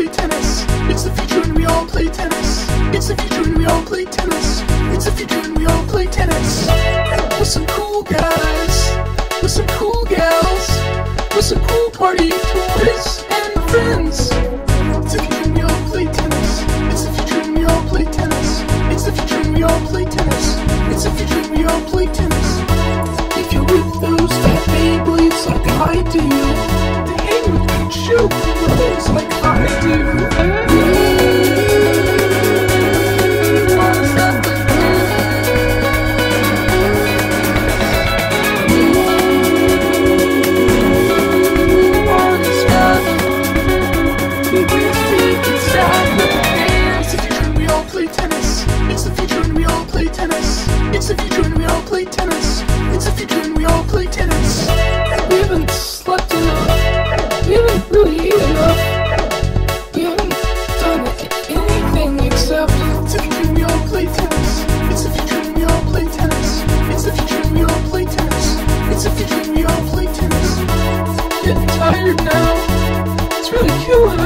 play tennis. It's the future and we all play tennis. It's the future and we all play tennis. It's the future and we all play tennis. With some cool guys, with some cool gals, with some cool party toys and friends. It's the future and we all play tennis. It's the future and we all play tennis. It's the future and we all play tennis. It's the future and we all play tennis. If you're with those fat Beyblades like I do, then hang with that the future and we all play tennis. It's the future and we all play tennis. We haven't slept enough. We haven't really eaten enough. We haven't done anything except. It's the future and we all play tennis. It's the future and we all play tennis. It's the future and we all play tennis. It's the future and we all play tennis. Getting tired now. It's really killing